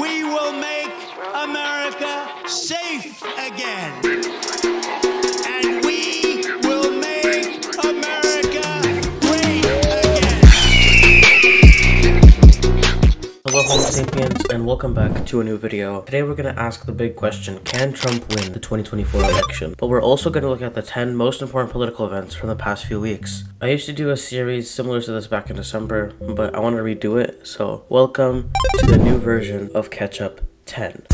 we will make America safe again. Hello Homo sapiens and welcome back to a new video. Today we're going to ask the big question, can Trump win the 2024 election? But we're also going to look at the 10 most important political events from the past few weeks. I used to do a series similar to this back in December, but I want to redo it, so welcome to the new version of Ketchup 10.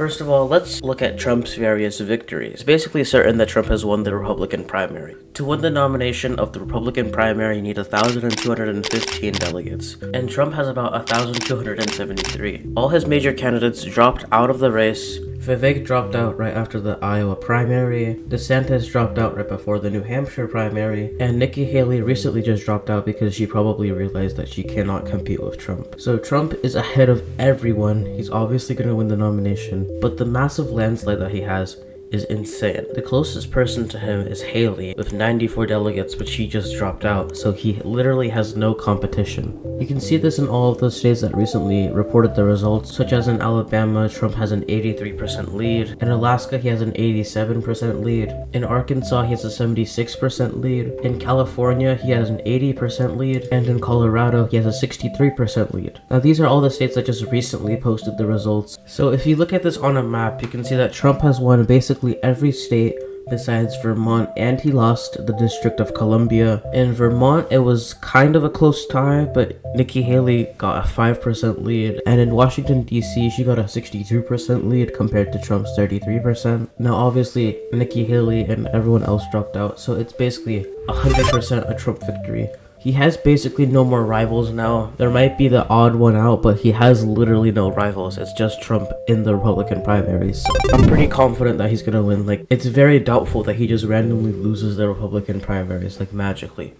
First of all, let's look at Trump's various victories. It's basically certain that Trump has won the Republican primary. To win the nomination of the Republican primary, you need 1,215 delegates, and Trump has about 1,273. All his major candidates dropped out of the race. Vivek dropped out right after the Iowa primary, DeSantis dropped out right before the New Hampshire primary, and Nikki Haley recently just dropped out because she probably realized that she cannot compete with Trump. So Trump is ahead of everyone. He's obviously going to win the nomination, but the massive landslide that he has is insane. The closest person to him is Haley with 94 delegates, but she just dropped out, so he literally has no competition. You can see this in all of the states that recently reported the results, such as in Alabama, Trump has an 83% lead. In Alaska, he has an 87% lead. In Arkansas, he has a 76% lead. In California, he has an 80% lead. And in Colorado, he has a 63% lead. Now, these are all the states that just recently posted the results. So if you look at this on a map, you can see that Trump has won basically every state besides Vermont, and he lost the District of Columbia. In Vermont, it was kind of a close tie, but Nikki Haley got a 5% lead, and in Washington, D.C., she got a 62% lead compared to Trump's 33%. Now, obviously, Nikki Haley and everyone else dropped out, so it's basically 100% a Trump victory. He has basically no more rivals now. There might be the odd one out, but he has literally no rivals. It's just Trump in the Republican primaries. I'm pretty confident that he's gonna win. Like, it's very doubtful that he just randomly loses the Republican primaries, like magically.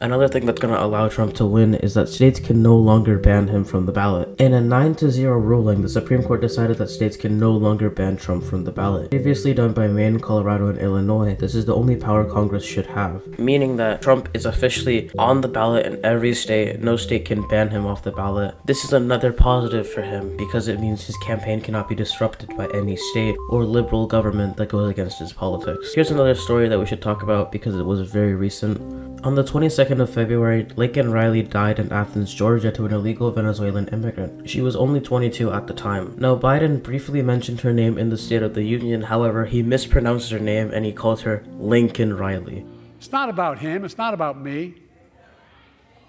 Another thing that's going to allow Trump to win is that states can no longer ban him from the ballot. In a 9 to 0 ruling, the Supreme Court decided that states can no longer ban Trump from the ballot. Previously done by Maine, Colorado, and Illinois, this is the only power Congress should have. Meaning that Trump is officially on the ballot in every state, no state can ban him off the ballot. This is another positive for him because it means his campaign cannot be disrupted by any state or liberal government that goes against his politics. Here's another story that we should talk about because it was very recent. On the 22nd of February, Laken Riley died in Athens, Georgia to an illegal Venezuelan immigrant. She was only 22 at the time. Now, Biden briefly mentioned her name in the State of the Union, however, he mispronounced her name and he called her Lincoln Riley. It's not about him. It's not about me.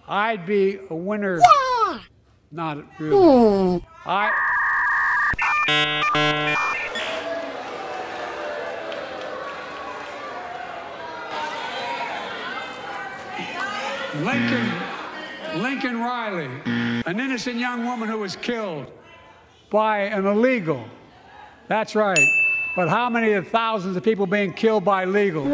I'd be a winner. Not really. Hmm. I. Lincoln, Lincoln Riley, an innocent young woman who was killed by an illegal. That's right. But how many of thousands of people being killed by legal? To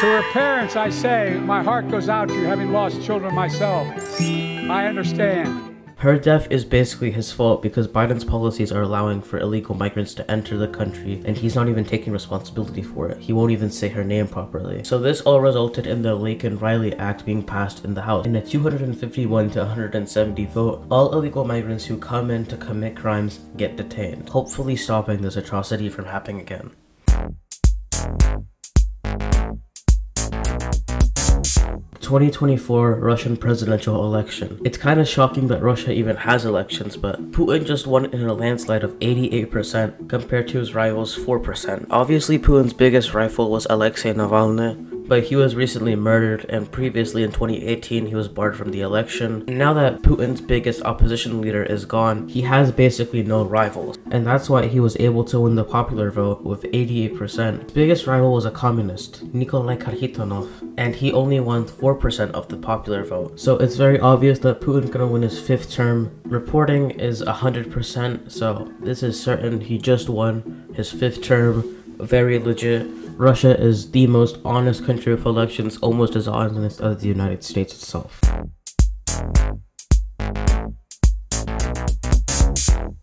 her parents, I say, my heart goes out to you, having lost children myself. I understand. Her death is basically his fault because Biden's policies are allowing for illegal migrants to enter the country and he's not even taking responsibility for it. He won't even say her name properly. So this all resulted in the Laken Riley Act being passed in the House. In a 251 to 170 vote, all illegal migrants who come in to commit crimes get detained, hopefully stopping this atrocity from happening again. 2024 Russian presidential election. It's kind of shocking that Russia even has elections, but Putin just won in a landslide of 88% compared to his rivals 4%. Obviously, Putin's biggest rival was Alexei Navalny, but he was recently murdered and previously in 2018 he was barred from the election. Now that Putin's biggest opposition leader is gone, he has basically no rivals. And that's why he was able to win the popular vote with 88%. His biggest rival was a communist, Nikolai Kharitonov, and he only won 4% of the popular vote. So it's very obvious that Putin's gonna win his fifth term. Reporting is 100%, so this is certain he just won his fifth term. Very legit. Russia is the most honest country with elections, almost as honest as the United States itself.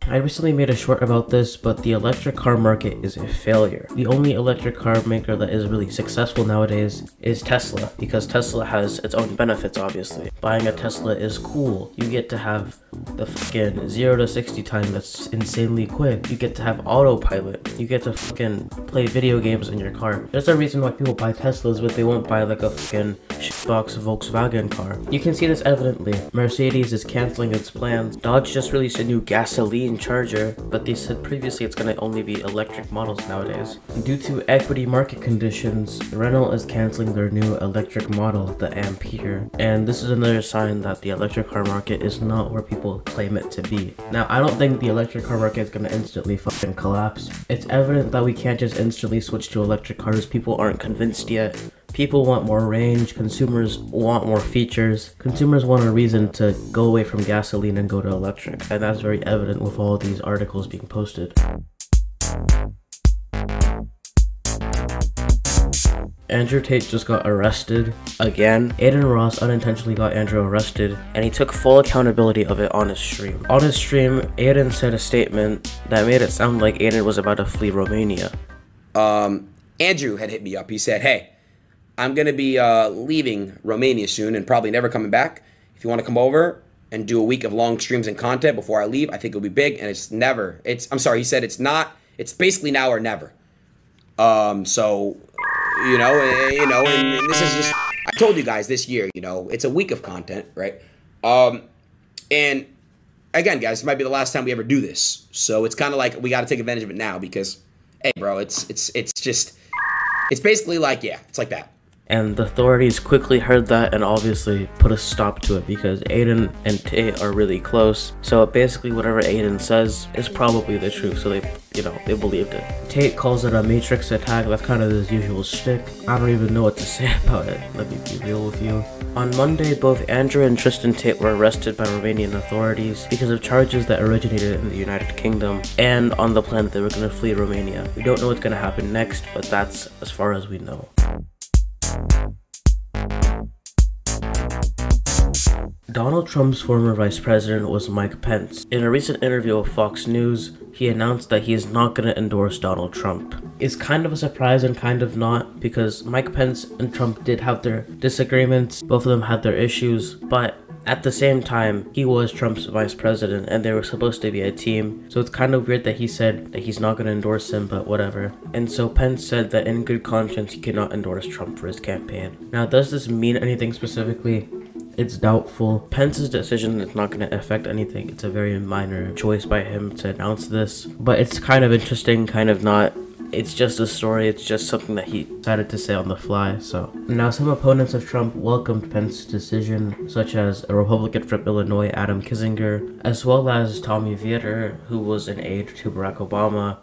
I recently made a short about this, but the electric car market is a failure. The only electric car maker that is really successful nowadays is Tesla, because Tesla has its own benefits, obviously. Buying a Tesla is cool. You get to have the fucking 0 to 60 time that's insanely quick. You get to have autopilot. You get to fucking play video games in your car. There's a reason why people buy Teslas, but they won't buy like a fucking shitbox Volkswagen car. You can see this evidently. Mercedes is canceling its plans. Dodge just released a new gasoline charger, but they said previously it's gonna only be electric models nowadays. Due to equity market conditions, Renault is canceling their new electric model, the Ampere. And this is another sign that the electric car market is not where people claim it to be. Now, I don't think the electric car market is gonna instantly fucking collapse. It's evident that we can't just instantly switch to electric cars. People aren't convinced yet. People want more range, consumers want more features, consumers want a reason to go away from gasoline and go to electric, and that's very evident with all these articles being posted. Andrew Tate just got arrested again. Adin Ross unintentionally got Andrew arrested, and he took full accountability of it on his stream. On his stream, Adin said a statement that made it sound like Adin was about to flee Romania. Um, Andrew had hit me up. He said, "Hey, I'm gonna be uh, leaving Romania soon and probably never coming back. If you want to come over and do a week of long streams and content before I leave, I think it'll be big. And it's never. It's I'm sorry. He said it's not. It's basically now or never. Um, so you know, eh, you know, and, and this is just. I told you guys this year. You know, it's a week of content, right? Um, and again, guys, this might be the last time we ever do this. So it's kind of like we got to take advantage of it now because, hey, bro, it's it's it's just. It's basically like yeah, it's like that and the authorities quickly heard that and obviously put a stop to it because Adin and Tate are really close. So basically, whatever Adin says is probably the truth. So they, you know, they believed it. Tate calls it a matrix attack. That's kind of his usual shtick. I don't even know what to say about it. Let me be real with you. On Monday, both Andrew and Tristan Tate were arrested by Romanian authorities because of charges that originated in the United Kingdom and on the plan that they were going to flee Romania. We don't know what's going to happen next, but that's as far as we know. Donald Trump's former vice president was Mike Pence. In a recent interview with Fox News, he announced that he is not going to endorse Donald Trump. It's kind of a surprise and kind of not because Mike Pence and Trump did have their disagreements, both of them had their issues, but at the same time, he was Trump's vice president and they were supposed to be a team. So it's kind of weird that he said that he's not going to endorse him, but whatever. And so Pence said that in good conscience he cannot endorse Trump for his campaign. Now, does this mean anything specifically? It's doubtful. Pence's decision is not going to affect anything. It's a very minor choice by him to announce this, but it's kind of interesting, kind of not. It's just a story, it's just something that he decided to say on the fly, so. Now, some opponents of Trump welcomed Pence's decision, such as a Republican from Illinois, Adam Kinzinger, as well as Tommy Vietor, who was an aide to Barack Obama,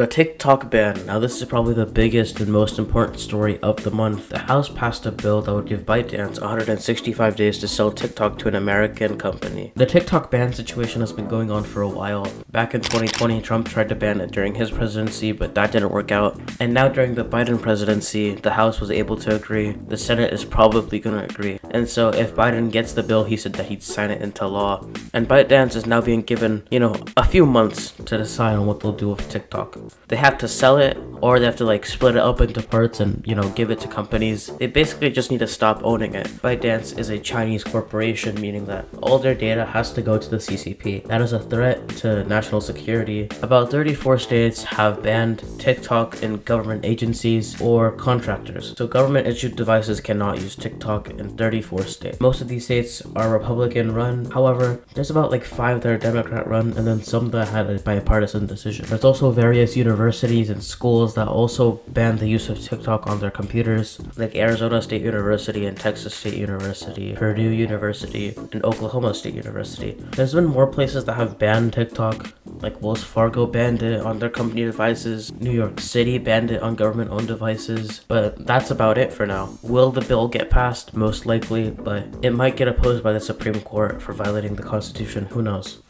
The TikTok ban. Now, this is probably the biggest and most important story of the month. The House passed a bill that would give ByteDance 165 days to sell TikTok to an American company. The TikTok ban situation has been going on for a while. Back in 2020, Trump tried to ban it during his presidency, but that didn't work out. And now, during the Biden presidency, the House was able to agree. The Senate is probably gonna agree. And so, if Biden gets the bill, he said that he'd sign it into law. And ByteDance is now being given, you know, a few months to decide on what they'll do with TikTok they have to sell it or they have to like split it up into parts and you know give it to companies they basically just need to stop owning it ByteDance is a Chinese corporation meaning that all their data has to go to the CCP that is a threat to national security about 34 states have banned TikTok in government agencies or contractors. So government issued devices cannot use TikTok in 34 states. Most of these states are Republican run. However there's about like five that are Democrat run and then some that had a bipartisan decision. There's also various universities and schools that also banned the use of TikTok on their computers, like Arizona State University and Texas State University, Purdue University, and Oklahoma State University. There's been more places that have banned TikTok, like Wells Fargo banned it on their company devices, New York City banned it on government owned devices, but that's about it for now. Will the bill get passed? Most likely, but it might get opposed by the Supreme Court for violating the Constitution. Who knows?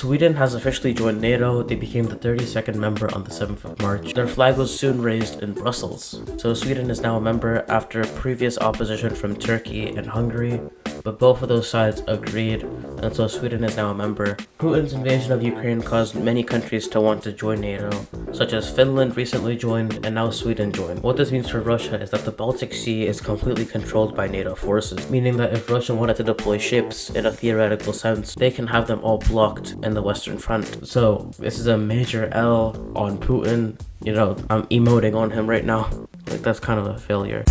Sweden has officially joined NATO. They became the 32nd member on the 7th of March. Their flag was soon raised in Brussels. So Sweden is now a member after previous opposition from Turkey and Hungary but both of those sides agreed, and so Sweden is now a member. Putin's invasion of Ukraine caused many countries to want to join NATO, such as Finland recently joined, and now Sweden joined. What this means for Russia is that the Baltic Sea is completely controlled by NATO forces, meaning that if Russia wanted to deploy ships in a theoretical sense, they can have them all blocked in the Western Front. So this is a major L on Putin. You know, I'm emoting on him right now. Like that's kind of a failure.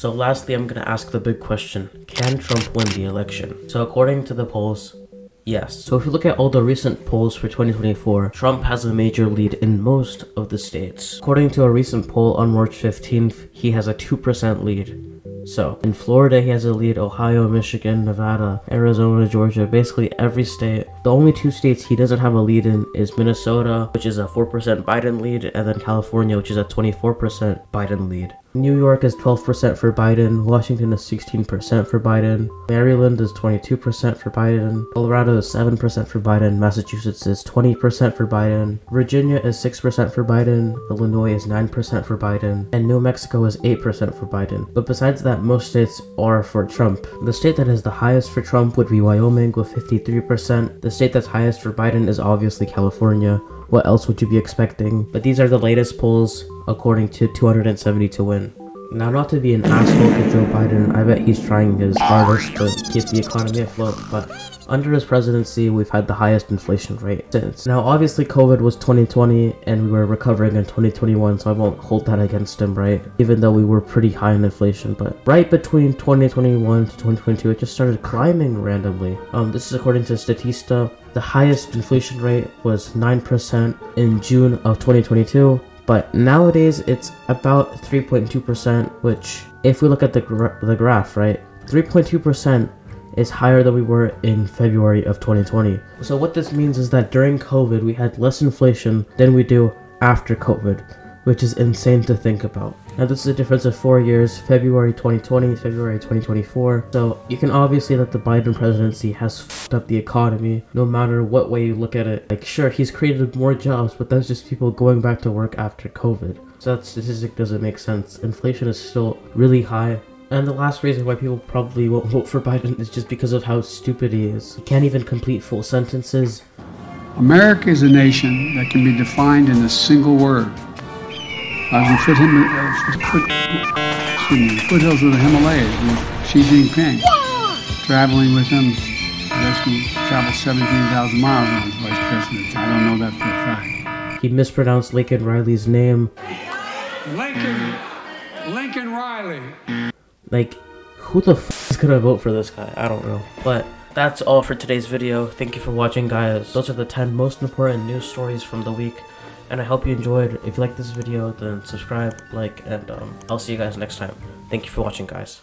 So lastly, I'm going to ask the big question. Can Trump win the election? So according to the polls, yes. So if you look at all the recent polls for 2024, Trump has a major lead in most of the states. According to a recent poll on March 15th, he has a 2% lead. So, in Florida, he has a lead Ohio, Michigan, Nevada, Arizona, Georgia, basically every state. The only two states he doesn't have a lead in is Minnesota, which is a 4% Biden lead, and then California, which is a 24% Biden lead. New York is 12% for Biden, Washington is 16% for Biden, Maryland is 22% for Biden, Colorado is 7% for Biden, Massachusetts is 20% for Biden, Virginia is 6% for Biden, Illinois is 9% for Biden, and New Mexico is 8% for Biden. But besides that, most states are for Trump. The state that is the highest for Trump would be Wyoming with 53%. The state that's highest for Biden is obviously California. What else would you be expecting? But these are the latest polls according to 270 to win. Now, not to be an asshole to Joe Biden, I bet he's trying his hardest to keep the economy afloat, but under his presidency, we've had the highest inflation rate since. Now, obviously, COVID was 2020, and we were recovering in 2021, so I won't hold that against him, right? Even though we were pretty high in inflation, but right between 2021 to 2022, it just started climbing randomly. Um, this is according to Statista. The highest inflation rate was 9% in June of 2022, but nowadays it's about 3.2%, which if we look at the, gra the graph, right, 3.2% is higher than we were in February of 2020. So what this means is that during COVID, we had less inflation than we do after COVID, which is insane to think about. Now this is a difference of four years, February 2020, February 2024. So you can obviously that the Biden presidency has fucked up the economy, no matter what way you look at it. Like sure, he's created more jobs, but that's just people going back to work after COVID. So that statistic doesn't make sense. Inflation is still really high. And the last reason why people probably won't vote for Biden is just because of how stupid he is. He can't even complete full sentences. America is a nation that can be defined in a single word. I was in foot, him, uh, foot, excuse me, foothills of the Himalayas with Xi Jinping, traveling with him. I guess we traveled 17,000 miles when I was vice president. I don't know that for a fact. He mispronounced Lincoln Riley's name. Lincoln, Lincoln Riley. Like, who the f is gonna vote for this guy? I don't know. But that's all for today's video. Thank you for watching, guys. Those are the 10 most important news stories from the week. And I hope you enjoyed. If you like this video, then subscribe, like, and um, I'll see you guys next time. Thank you for watching, guys.